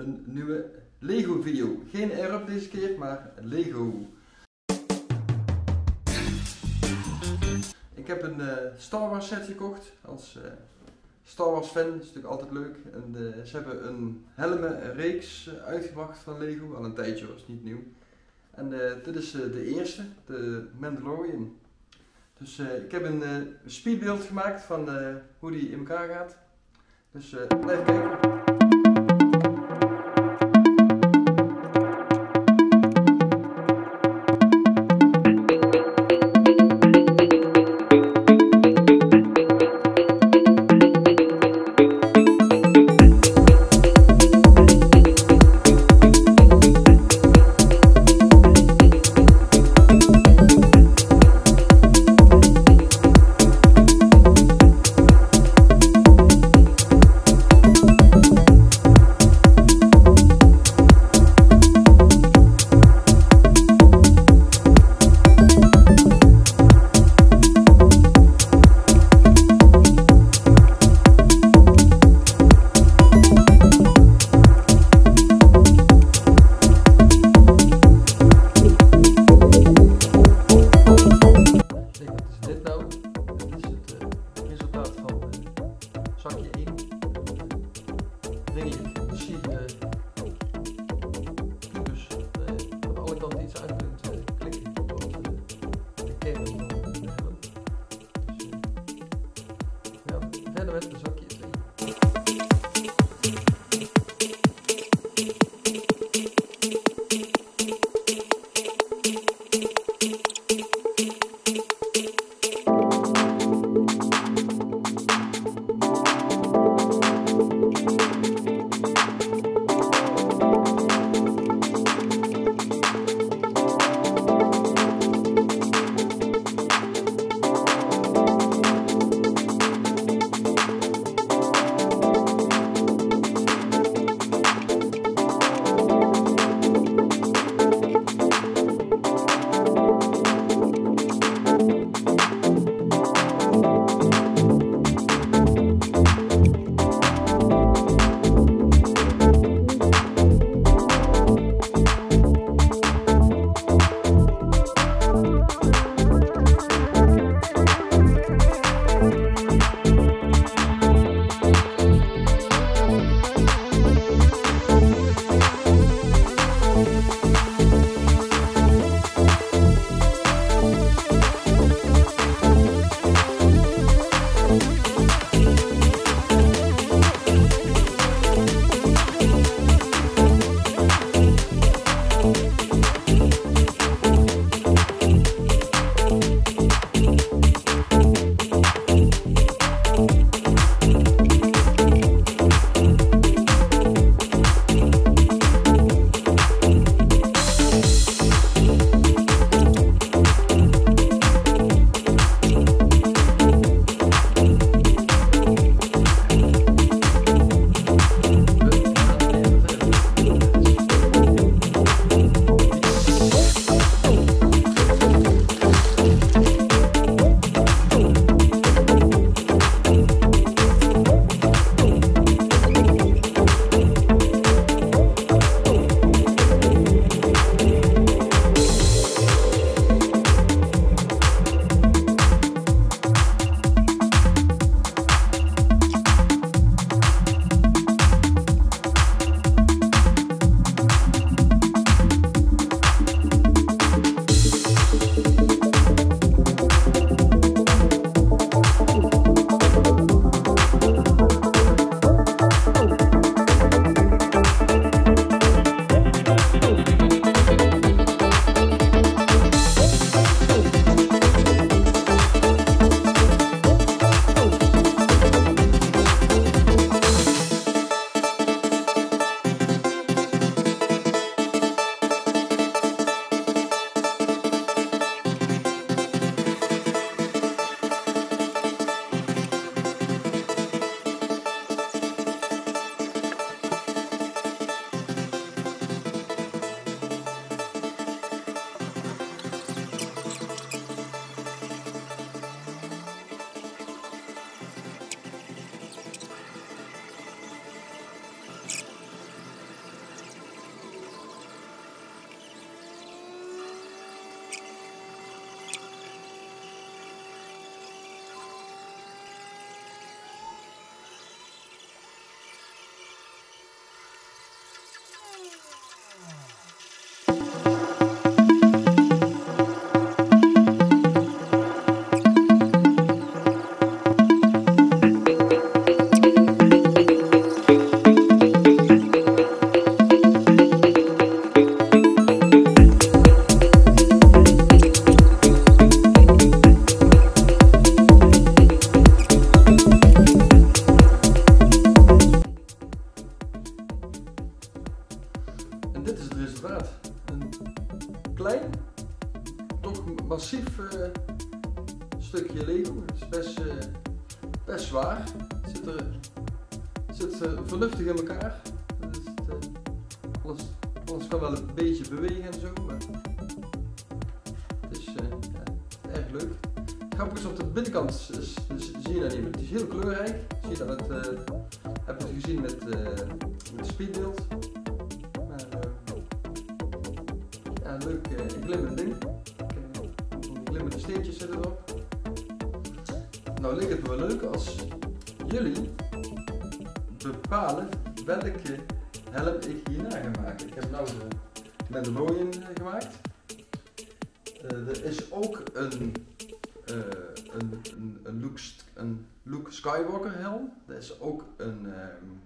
een nieuwe Lego video. Geen Aerob deze keer, maar Lego. Ik heb een uh, Star Wars set gekocht. Als uh, Star Wars fan is natuurlijk altijd leuk. En, uh, ze hebben een helmen reeks uitgebracht van Lego. Al een tijdje was niet nieuw. En dit is de eerste, de Mandalorian. Dus ik heb een speedbeeld gemaakt van hoe die in elkaar gaat. Dus blijf kijken. Dus, ja, verder met de zakje stukje Lego. Het is best, uh, best zwaar. Het zit, er, zit uh, vernuftig in elkaar. Het, alles, alles kan wel een beetje bewegen en zo, maar het is ja, erg leuk. Grappig is op de binnenkant is, zie je dat niet. Het is heel kleurrijk. Zie je dat het, heb je het gezien met, met speedbeeld. leuk uh, glimmend ding. Glimmende steentjes zitten erop. Nou lijkt het wel leuk als jullie bepalen welke helm ik hierna ga maken. Ik heb nou de Mandalorian gemaakt. Uh, er is ook een, uh, een, een, een, Luke, een Luke Skywalker helm. Er is ook een, um,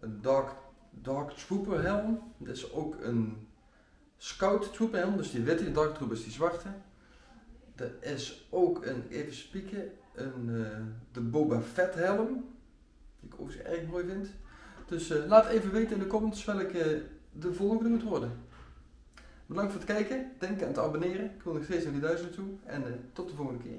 een Dark, Dark Trooper helm. Er is ook een Scout Trooper helm, dus die witte, Dark Trooper is die zwarte. Er is ook een, even spieken, een, uh, de Boba Fett helm, die ik ook erg mooi vind. Dus uh, laat even weten in de comments welke de volgende moet worden. Bedankt voor het kijken, denk aan het abonneren, ik wil nog steeds naar die duizend toe en tot de volgende keer.